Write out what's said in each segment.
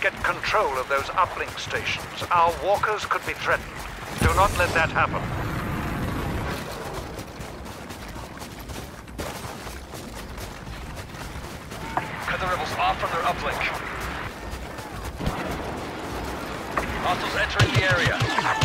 Get control of those uplink stations, our walkers could be threatened. Do not let that happen. Cut the rebels off from their uplink. Hostiles entering the area.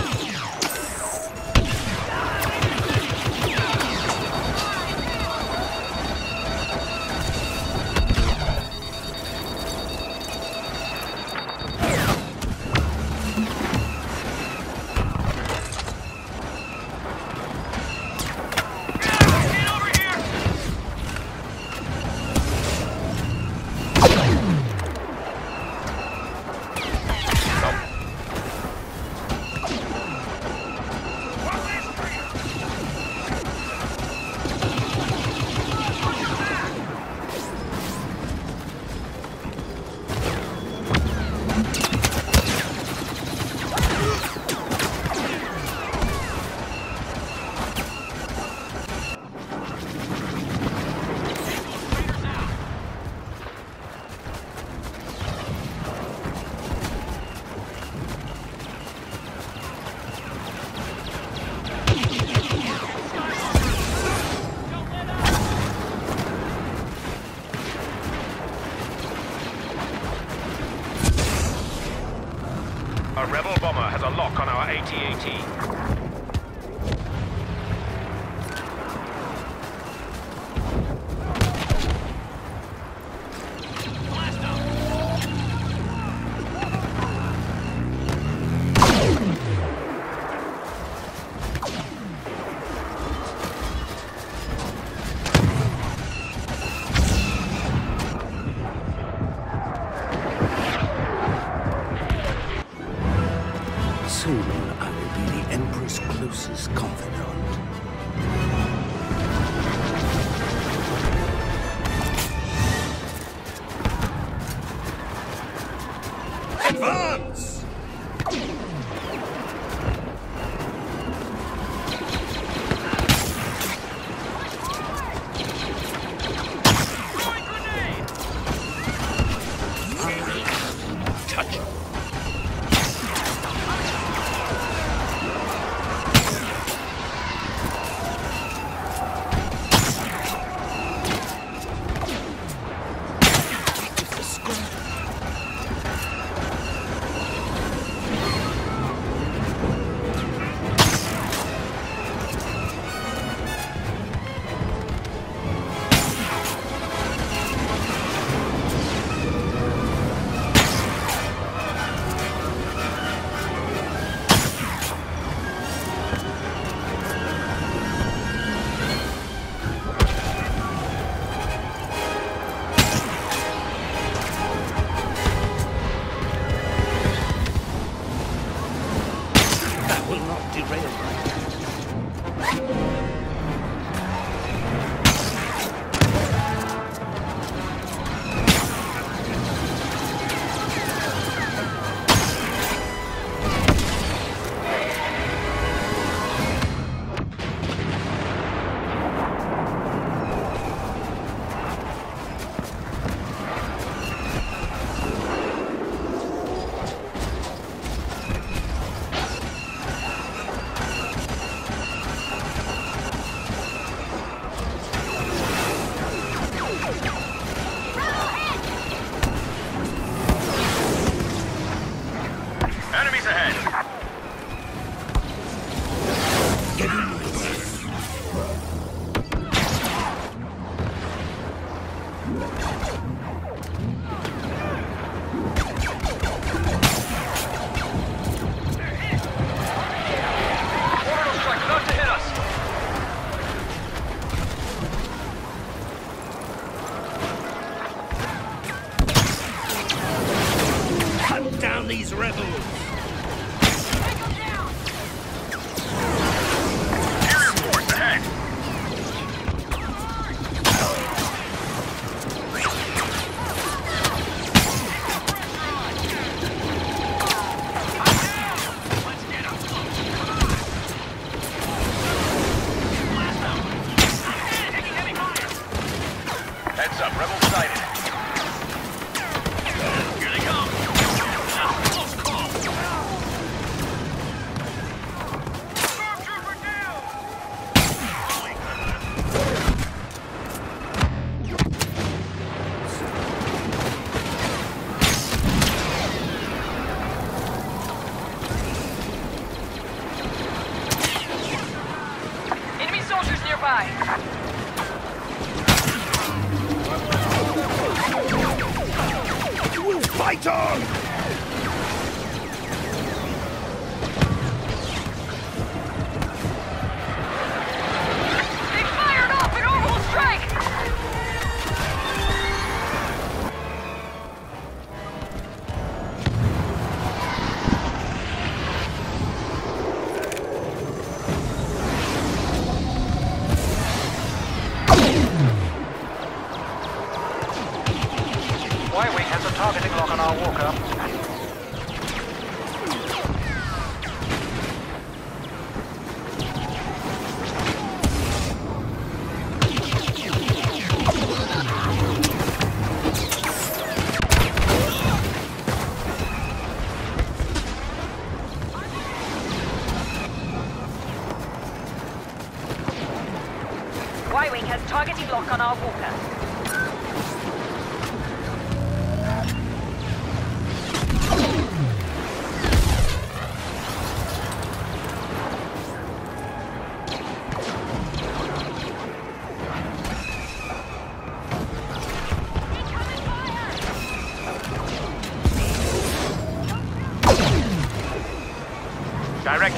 Get in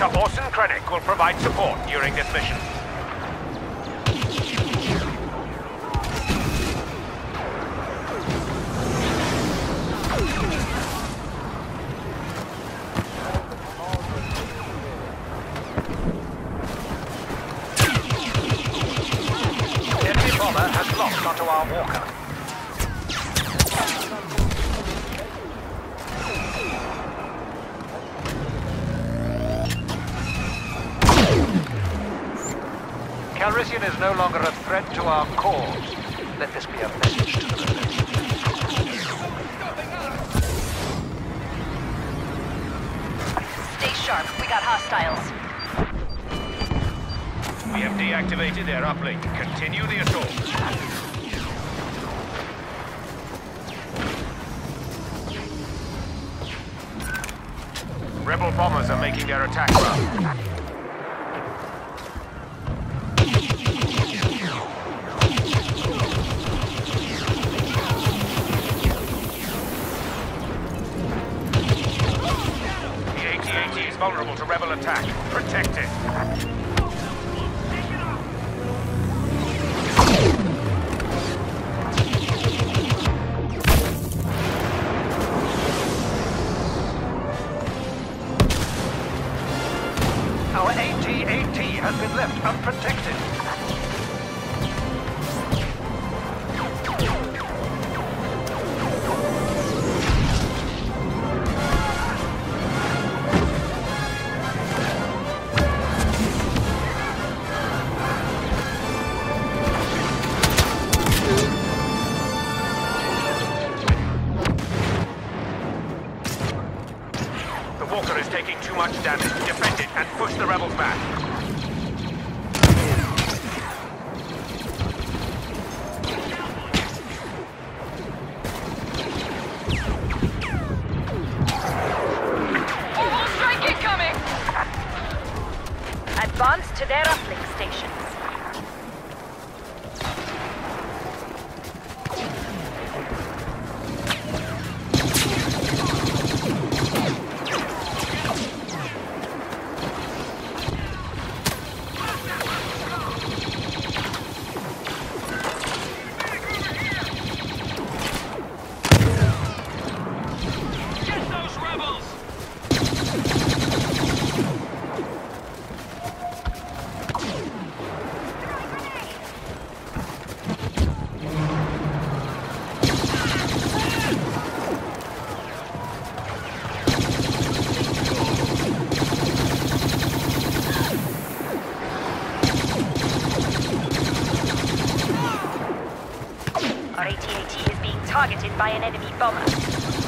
Director Orson Krennic will provide support during this mission. Is no longer a threat to our cause. Let this be a message to the. Stay sharp, we got hostiles. We have deactivated their uplink. Continue the assault. Rebel bombers are making their attack run. Vulnerable to rebel attack. Protect it. Our AT-AT is being targeted by an enemy bomber.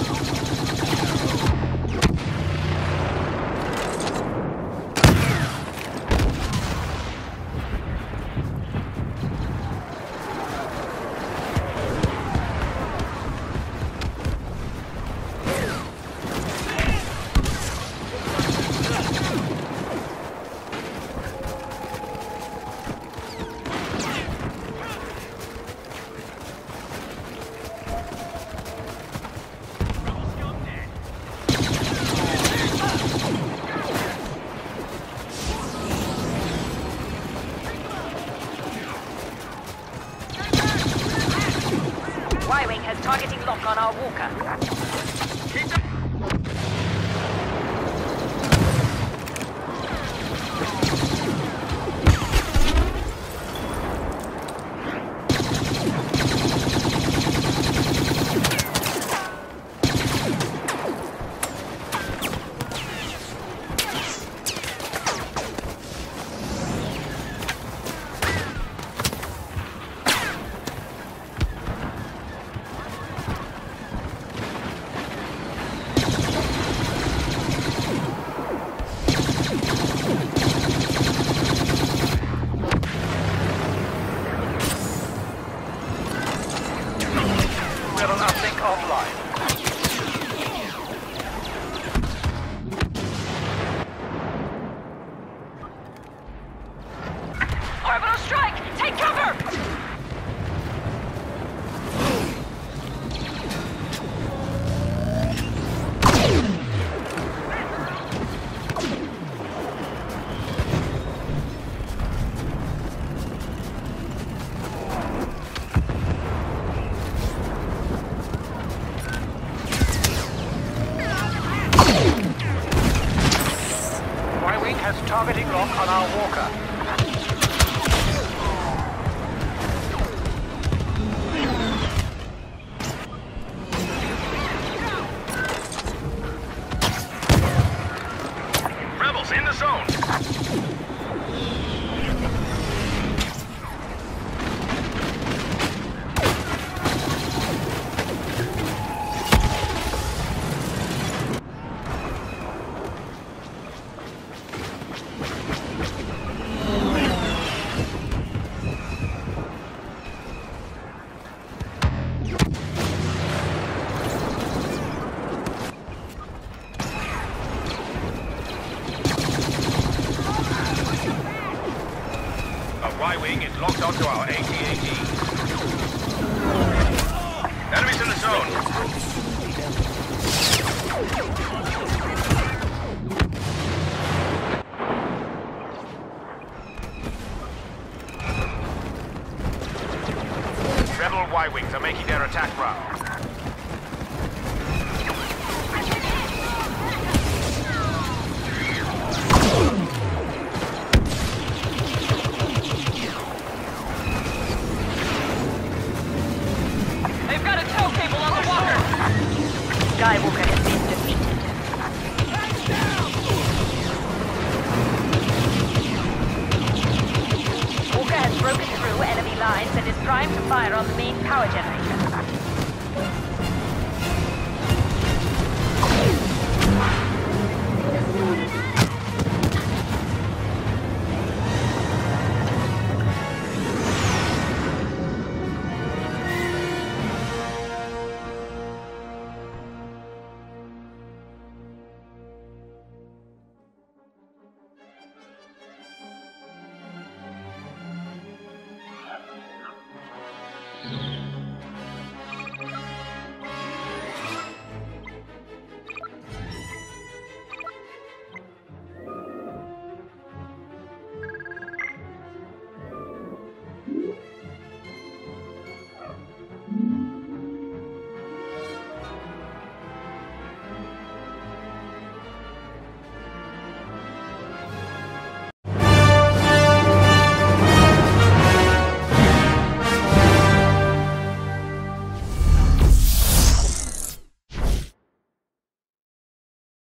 supply wing is locked onto our AT-AT. Enemies in the zone.